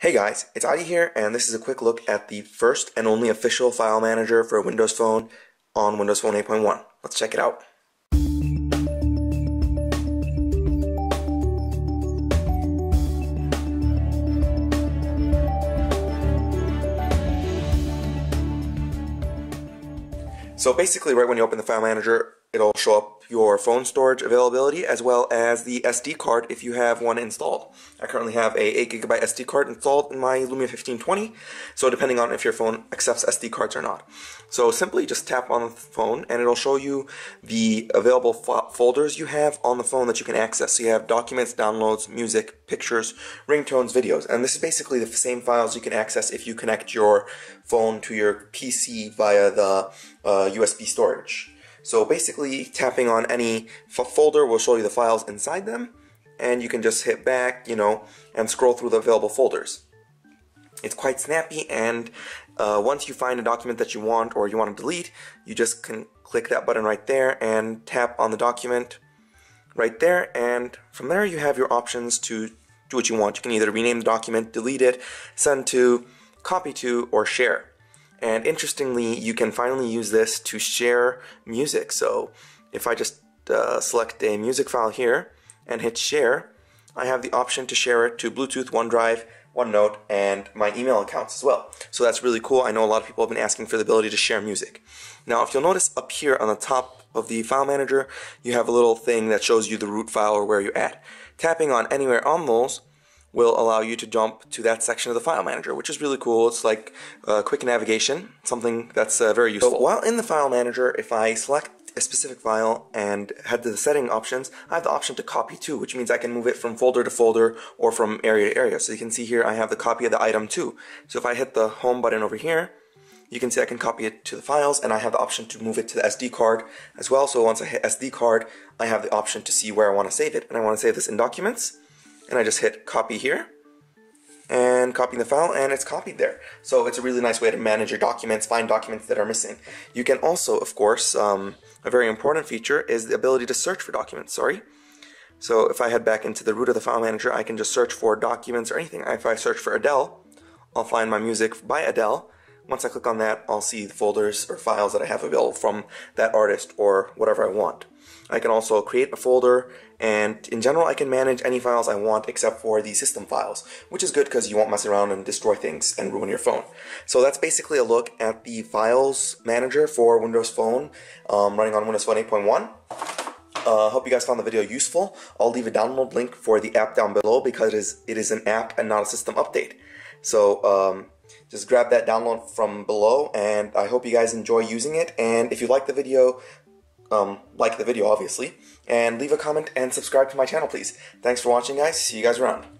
Hey guys, it's Ali here, and this is a quick look at the first and only official file manager for Windows Phone on Windows Phone 8.1. Let's check it out. So basically, right when you open the file manager, it'll show up your phone storage availability as well as the SD card if you have one installed. I currently have a 8GB SD card installed in my Lumia 1520, so depending on if your phone accepts SD cards or not. So simply just tap on the phone and it'll show you the available folders you have on the phone that you can access. So you have documents, downloads, music, pictures, ringtones, videos, and this is basically the same files you can access if you connect your phone to your PC via the uh, USB storage. So basically, tapping on any folder will show you the files inside them, and you can just hit back, you know, and scroll through the available folders. It's quite snappy, and uh, once you find a document that you want or you want to delete, you just can click that button right there and tap on the document right there, and from there you have your options to do what you want. You can either rename the document, delete it, send to, copy to, or share. And interestingly, you can finally use this to share music. So if I just uh, select a music file here and hit share, I have the option to share it to Bluetooth, OneDrive, OneNote, and my email accounts as well. So that's really cool. I know a lot of people have been asking for the ability to share music. Now, if you'll notice up here on the top of the file manager, you have a little thing that shows you the root file or where you're at. Tapping on anywhere on those will allow you to jump to that section of the file manager, which is really cool. It's like uh, quick navigation, something that's uh, very useful. So while in the file manager, if I select a specific file and head to the setting options, I have the option to copy to, which means I can move it from folder to folder or from area to area. So you can see here I have the copy of the item too. So if I hit the home button over here, you can see I can copy it to the files and I have the option to move it to the SD card as well. So once I hit SD card, I have the option to see where I want to save it. And I want to save this in documents and I just hit copy here and copying the file and it's copied there. So it's a really nice way to manage your documents, find documents that are missing. You can also, of course, um, a very important feature is the ability to search for documents, sorry. So if I head back into the root of the file manager, I can just search for documents or anything. If I search for Adele, I'll find my music by Adele. Once I click on that, I'll see the folders or files that I have available from that artist or whatever I want. I can also create a folder and in general I can manage any files I want except for the system files which is good because you won't mess around and destroy things and ruin your phone. So that's basically a look at the files manager for Windows Phone um, running on Windows Phone 8.1. Uh, hope you guys found the video useful. I'll leave a download link for the app down below because it is, it is an app and not a system update. So um, just grab that download from below and I hope you guys enjoy using it and if you like the video um, like the video obviously, and leave a comment and subscribe to my channel please. Thanks for watching guys, see you guys around.